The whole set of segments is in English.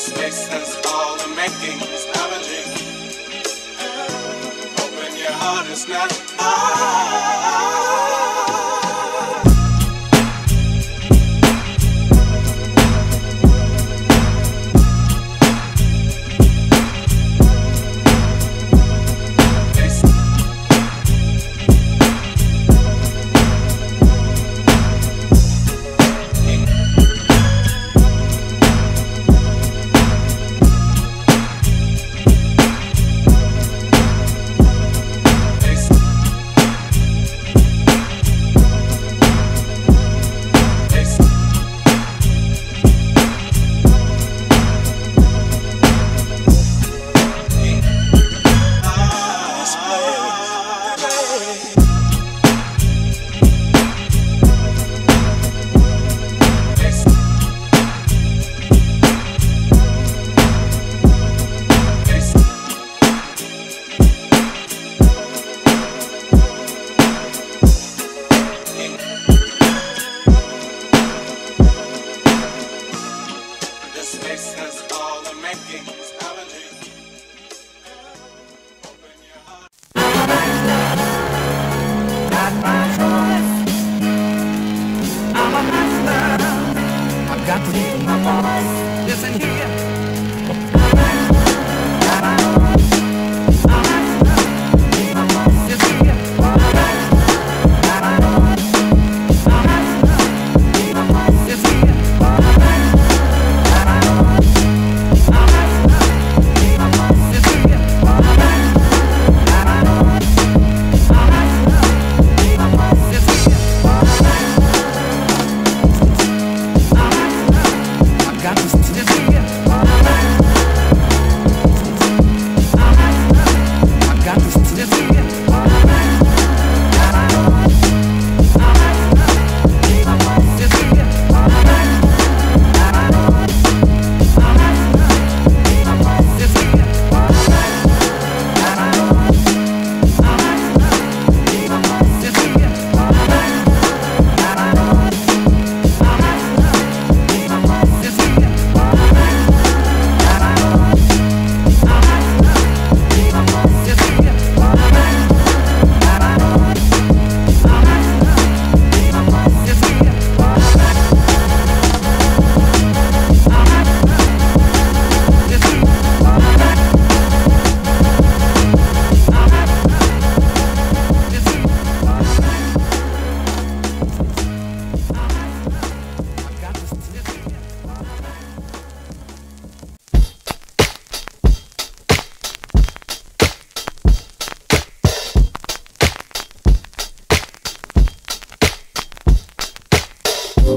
This makes all the making a dream. Open your heart, it's not. I this is all the makings.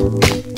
Thank